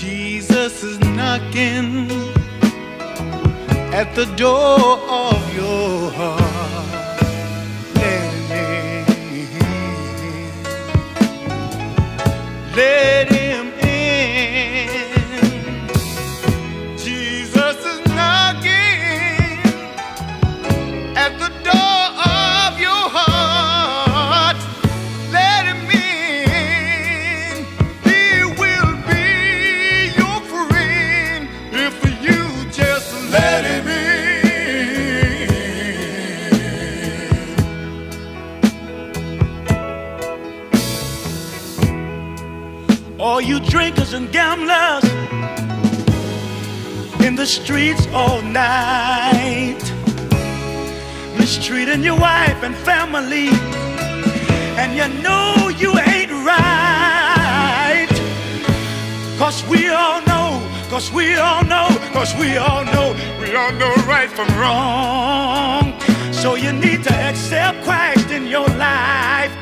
Jesus is knocking at the door of your heart. All you drinkers and gamblers in the streets all night, mistreating your wife and family, and you know you ain't right. Cause we all know, cause we all know, cause we all know, we all know right from wrong. So you need to accept Christ in your life.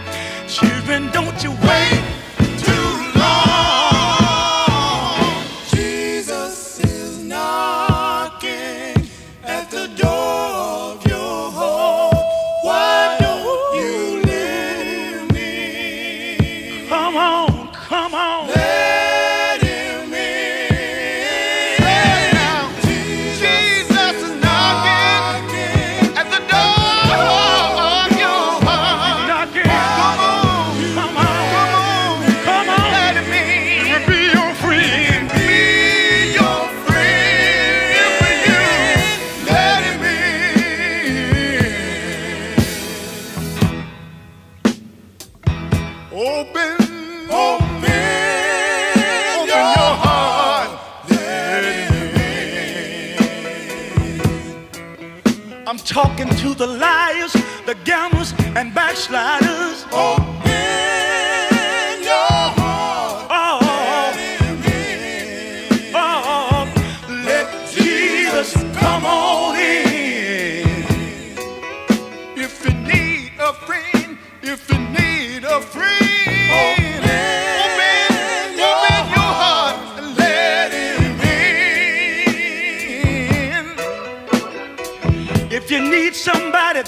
Children, don't you wait talking to the liars, the gamblers, and backsliders. Open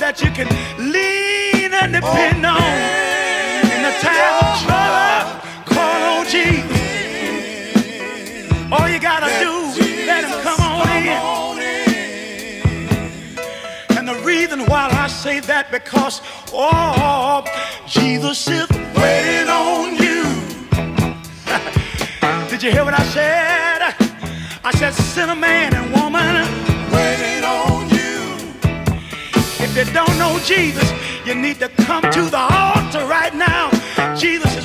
that you can lean and depend on in the time of trouble, call on Jesus. All you gotta do, let him come on in. And the reason why I say that because oh Jesus is waiting on you. Did you hear what I said? I said sinner man and woman that don't know Jesus, you need to come to the altar right now. Jesus